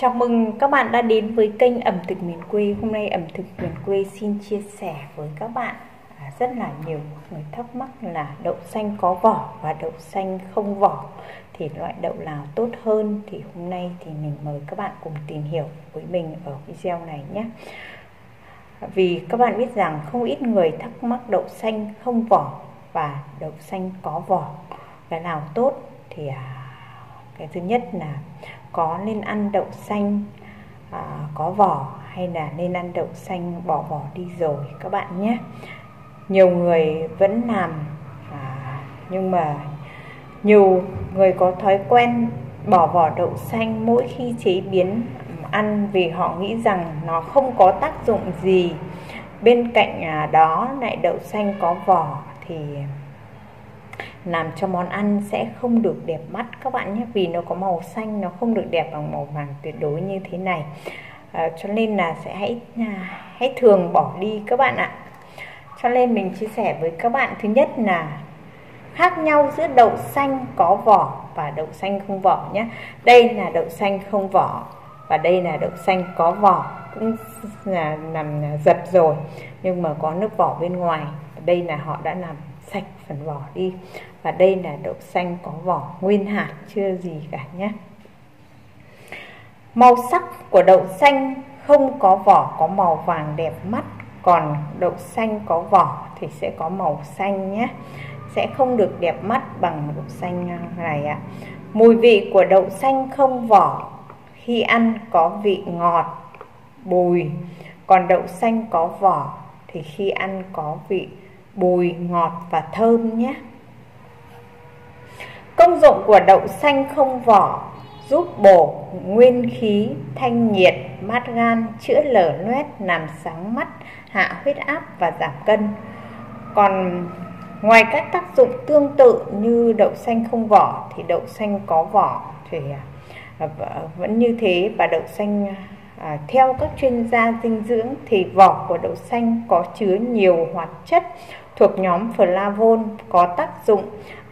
Chào mừng các bạn đã đến với kênh ẩm thực miền quê. Hôm nay ẩm thực miền quê xin chia sẻ với các bạn à, rất là nhiều người thắc mắc là đậu xanh có vỏ và đậu xanh không vỏ thì loại đậu nào tốt hơn thì hôm nay thì mình mời các bạn cùng tìm hiểu với mình ở video này nhé. Vì các bạn biết rằng không ít người thắc mắc đậu xanh không vỏ và đậu xanh có vỏ cái nào tốt thì à, cái thứ nhất là có nên ăn đậu xanh à, có vỏ hay là nên ăn đậu xanh bỏ vỏ đi rồi các bạn nhé. Nhiều người vẫn làm à, nhưng mà nhiều người có thói quen bỏ vỏ đậu xanh mỗi khi chế biến ăn vì họ nghĩ rằng nó không có tác dụng gì. Bên cạnh à, đó lại đậu xanh có vỏ thì làm cho món ăn sẽ không được đẹp mắt các bạn nhé vì nó có màu xanh nó không được đẹp bằng màu vàng tuyệt đối như thế này. À, cho nên là sẽ hãy à, hãy thường bỏ đi các bạn ạ. Cho nên mình chia sẻ với các bạn thứ nhất là khác nhau giữa đậu xanh có vỏ và đậu xanh không vỏ nhé. Đây là đậu xanh không vỏ và đây là đậu xanh có vỏ cũng là nằm dập rồi nhưng mà có nước vỏ bên ngoài. Đây là họ đã làm sạch phần vỏ đi. Và đây là đậu xanh có vỏ nguyên hạt, chưa gì cả nhé. Màu sắc của đậu xanh không có vỏ, có màu vàng đẹp mắt. Còn đậu xanh có vỏ thì sẽ có màu xanh nhé. Sẽ không được đẹp mắt bằng đậu xanh này ạ. Mùi vị của đậu xanh không vỏ. Khi ăn có vị ngọt, bùi. Còn đậu xanh có vỏ thì khi ăn có vị bùi ngọt và thơm nhé. Công dụng của đậu xanh không vỏ giúp bổ nguyên khí thanh nhiệt mát gan chữa lở loét làm sáng mắt hạ huyết áp và giảm cân. Còn ngoài các tác dụng tương tự như đậu xanh không vỏ thì đậu xanh có vỏ thì à, à, vẫn như thế. Và đậu xanh À, theo các chuyên gia dinh dưỡng thì vỏ của đậu xanh có chứa nhiều hoạt chất thuộc nhóm flavon có tác dụng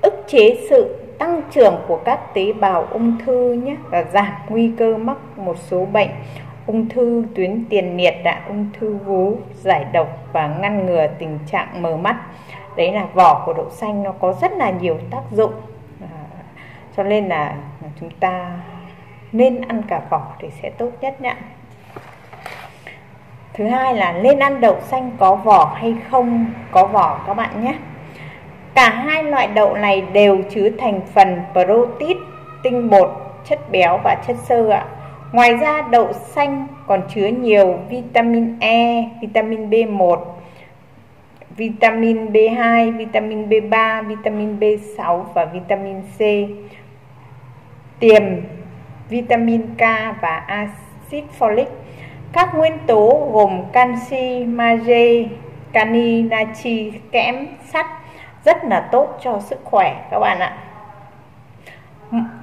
ức chế sự tăng trưởng của các tế bào ung thư nhé và giảm nguy cơ mắc một số bệnh ung thư tuyến tiền liệt đã ung thư vú giải độc và ngăn ngừa tình trạng mờ mắt. Đấy là vỏ của đậu xanh nó có rất là nhiều tác dụng. À, cho nên là chúng ta nên ăn cả vỏ thì sẽ tốt nhất nhé thứ hai là nên ăn đậu xanh có vỏ hay không, có vỏ các bạn nhé. Cả hai loại đậu này đều chứa thành phần protein tinh bột, chất béo và chất xơ ạ. Ngoài ra, đậu xanh còn chứa nhiều vitamin E vitamin B1 vitamin B2 vitamin B3 vitamin B6 và vitamin C. Tiềm vitamin K và axit folic các nguyên tố gồm canxi, magie, cani, natri, kẽm, sắt rất là tốt cho sức khỏe các bạn ạ.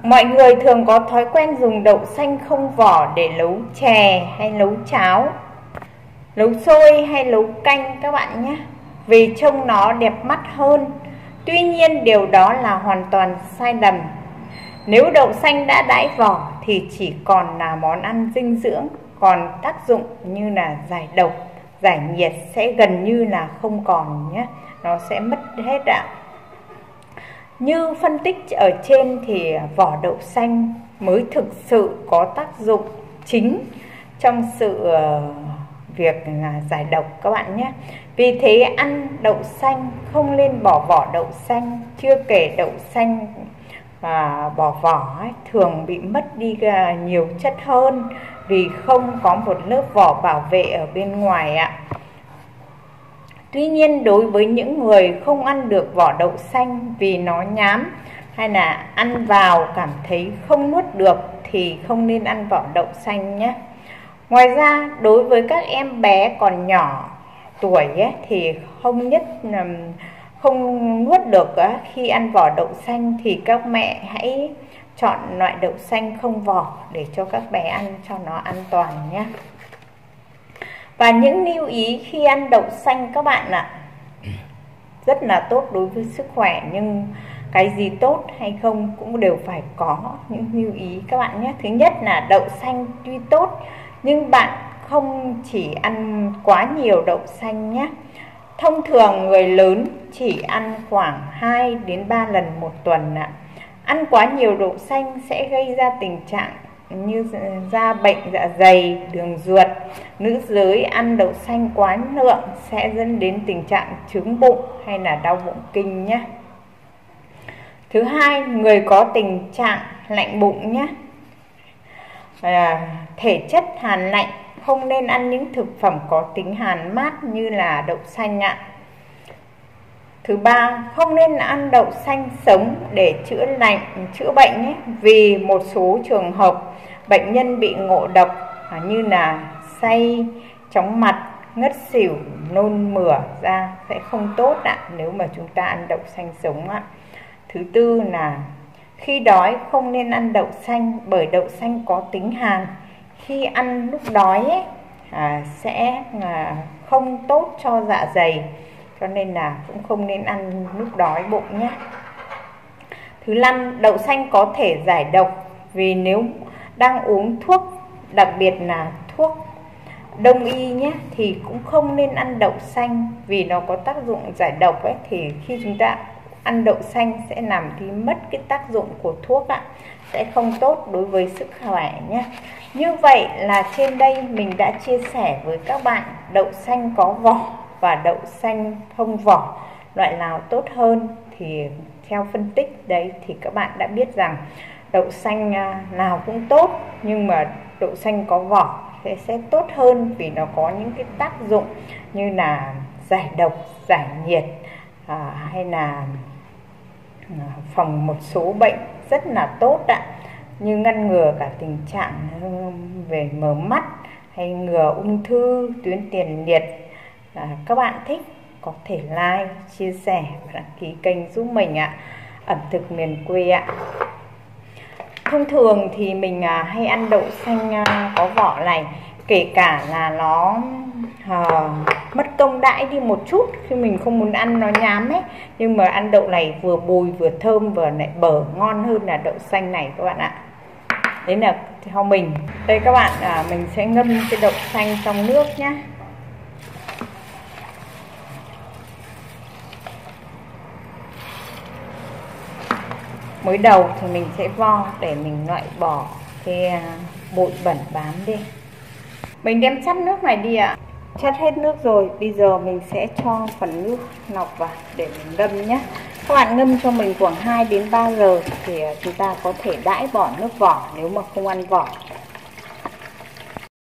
Mọi người thường có thói quen dùng đậu xanh không vỏ để nấu chè hay nấu cháo, nấu sôi hay nấu canh các bạn nhé. Vì trông nó đẹp mắt hơn. Tuy nhiên điều đó là hoàn toàn sai lầm. Nếu đậu xanh đã đãi vỏ thì chỉ còn là món ăn dinh dưỡng, còn tác dụng như là giải độc, giải nhiệt sẽ gần như là không còn nhé, nó sẽ mất hết ạ. Như phân tích ở trên thì vỏ đậu xanh mới thực sự có tác dụng chính trong sự ờ, việc là giải độc các bạn nhé. Vì thế ăn đậu xanh không nên bỏ vỏ đậu xanh, chưa kể đậu xanh và bỏ vỏ ấy, thường bị mất đi à, nhiều chất hơn vì không có một lớp vỏ bảo vệ ở bên ngoài ạ. Tuy nhiên đối với những người không ăn được vỏ đậu xanh vì nó nhám hay là ăn vào cảm thấy không nuốt được thì không nên ăn vỏ đậu xanh nhé. Ngoài ra đối với các em bé còn nhỏ tuổi ấy, thì không nhất không nuốt được khi ăn vỏ đậu xanh thì các mẹ hãy chọn loại đậu xanh không vỏ để cho các bé ăn cho nó an toàn nhé. Và những lưu ý khi ăn đậu xanh các bạn ạ. Rất là tốt đối với sức khỏe, nhưng cái gì tốt hay không cũng đều phải có những lưu ý các bạn nhé. Thứ nhất là đậu xanh tuy tốt, nhưng bạn không chỉ ăn quá nhiều đậu xanh nhé. Thông thường người lớn chỉ ăn khoảng 2 đến 3 lần một tuần ạ. Ăn quá nhiều đậu xanh sẽ gây ra tình trạng như da bệnh dạ dày đường ruột. Nữ giới ăn đậu xanh quá lượng sẽ dẫn đến tình trạng trứng bụng hay là đau bụng kinh nhé. Thứ hai người có tình trạng lạnh bụng nhé. À, thể chất hàn lạnh không nên ăn những thực phẩm có tính hàn mát như là đậu xanh ạ thứ ba không nên ăn đậu xanh sống để chữa lạnh chữa bệnh nhé. Vì một số trường hợp bệnh nhân bị ngộ độc à, như là say chóng mặt ngất xỉu nôn mửa ra sẽ không tốt ạ nếu mà chúng ta ăn đậu xanh sống ạ. Thứ tư là khi đói không nên ăn đậu xanh bởi đậu xanh có tính hàn. Khi ăn lúc đói ấy, à, sẽ à, không tốt cho dạ dày cho nên là cũng không nên ăn lúc đói bụng nhé. Thứ năm, đậu xanh có thể giải độc vì nếu đang uống thuốc, đặc biệt là thuốc đông y nhé, thì cũng không nên ăn đậu xanh vì nó có tác dụng giải độc ấy. Thì khi chúng ta ăn đậu xanh sẽ làm đi mất cái tác dụng của thuốc ạ, sẽ không tốt đối với sức khỏe nhé. Như vậy là trên đây mình đã chia sẻ với các bạn đậu xanh có vỏ và đậu xanh không vỏ. Loại nào tốt hơn thì theo phân tích đấy thì các bạn đã biết rằng đậu xanh à, nào cũng tốt nhưng mà đậu xanh có vỏ sẽ sẽ tốt hơn vì nó có những cái tác dụng như là giải độc giải nhiệt à, hay là à, phòng một số bệnh rất là tốt ạ. Như ngăn ngừa cả tình trạng về mờ mắt hay ngừa ung thư tuyến tiền liệt à, các bạn thích có thể like chia sẻ và đăng ký kênh giúp mình ạ. Ẩm thực miền quê ạ. Thông thường thì mình à, hay ăn đậu xanh à, có vỏ này kể cả là nó à, mất công đãi đi một chút khi mình không muốn ăn nó nhám ấy. Nhưng mà ăn đậu này vừa bùi vừa thơm vừa lại bở ngon hơn là đậu xanh này các bạn ạ. Đấy là theo mình. Đây các bạn à, mình sẽ ngâm cái đậu xanh trong nước nhé mới đầu thì mình sẽ vo để mình loại bỏ cái à, bụi bẩn bám đi. Mình đem chắt nước này đi ạ. Chắt hết nước rồi, bây giờ mình sẽ cho phần nước lọc vào để mình ngâm nhé. Các bạn ngâm cho mình khoảng 2 đến 3 giờ thì à, chúng ta có thể đãi bỏ nước vỏ nếu mà không ăn vỏ.